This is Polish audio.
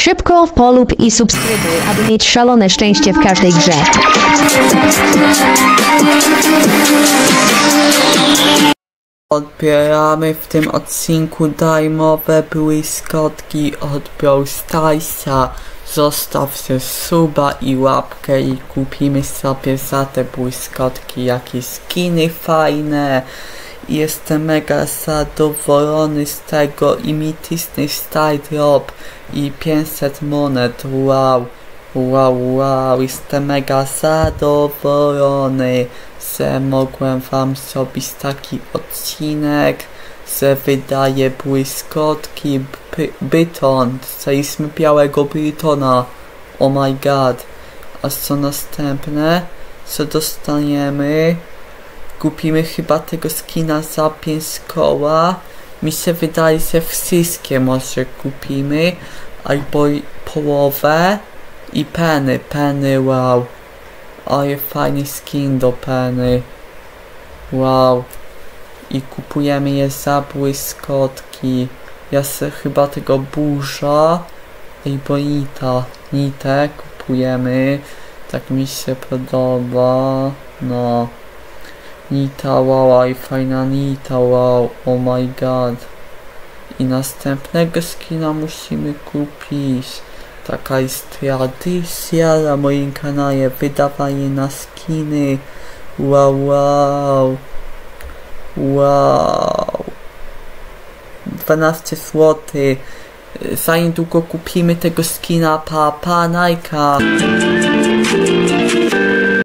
Szybko polub i subskrybuj, aby mieć szalone szczęście w każdej grze. Odbieramy w tym odcinku darmowe błyskotki od Brawl Starsa. Zostawcie suba i łapkę i kupimy sobie za te błyskotki jakieś skiny fajne. Jestem mega zadowolony z tego i mi tisny Star Drop i 500 monet, wow. Wow, wow, jestem mega zadowolony, że mogłem wam zrobić taki odcinek, że wydaje błyskotki by byton, chcieliśmy białego bytona, oh my god. A co następne? Co dostaniemy? Kupimy chyba tego skina za 5 koła. Mi się wydaje, że wszystkie może kupimy, albo połowę. I Penny, Penny, wow. Ale fajny skin do Penny. Wow. I kupujemy je za błyskotki. Ja se chyba tego burza. Albo Nita. Nitę kupujemy. Tak mi się podoba. No. Nita, wow, ale fajna Nita, wow. Oh my god. I następnego skina musimy kupić. Taka jest tradycja na moim kanale, wydawanie na skiny. Wow, wow. Wow. 12 zł. Za niedługo kupimy tego skina, pa, pa.